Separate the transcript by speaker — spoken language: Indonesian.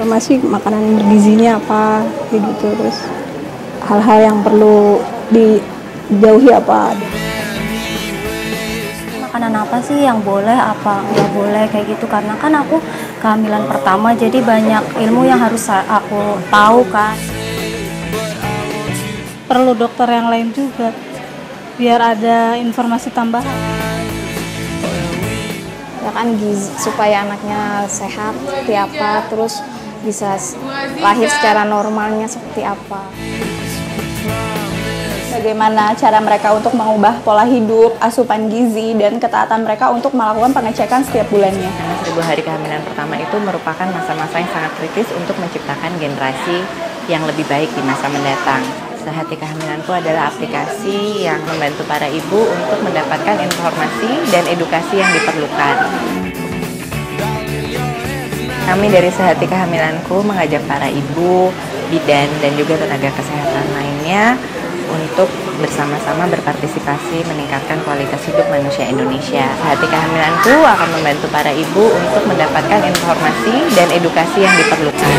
Speaker 1: informasi makanan bergizinya apa kayak gitu terus hal-hal yang perlu dijauhi apa?
Speaker 2: Makanan apa sih yang boleh apa nggak boleh kayak gitu? Karena kan aku kehamilan pertama jadi banyak ilmu yang harus aku tahu kan.
Speaker 3: Perlu dokter yang lain juga biar ada informasi tambahan.
Speaker 4: Ya kan gizi, supaya anaknya sehat apa terus bisa lahir secara normalnya seperti apa
Speaker 5: bagaimana cara mereka untuk mengubah pola hidup, asupan gizi, dan ketaatan mereka untuk melakukan pengecekan setiap bulannya.
Speaker 6: Karena seribu hari kehamilan pertama itu merupakan masa-masa yang sangat kritis untuk menciptakan generasi yang lebih baik di masa mendatang. Sehati Kehamilanku adalah aplikasi yang membantu para ibu untuk mendapatkan informasi dan edukasi yang diperlukan. Kami dari Sehati Kehamilanku mengajak para ibu, bidan, dan juga tenaga kesehatan lainnya untuk bersama-sama berpartisipasi meningkatkan kualitas hidup manusia Indonesia. Hati kehamilanku akan membantu para ibu untuk mendapatkan informasi dan edukasi yang diperlukan.